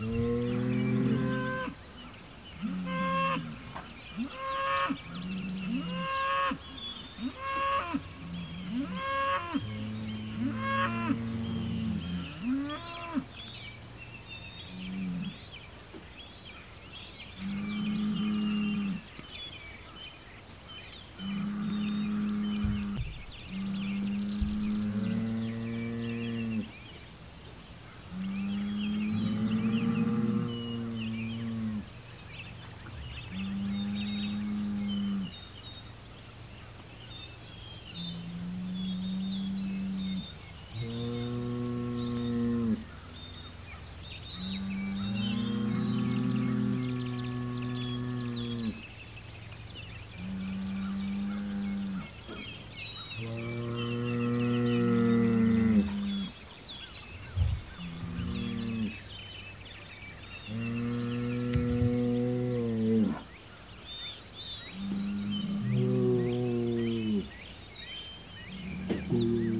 嗯。Mm-hmm.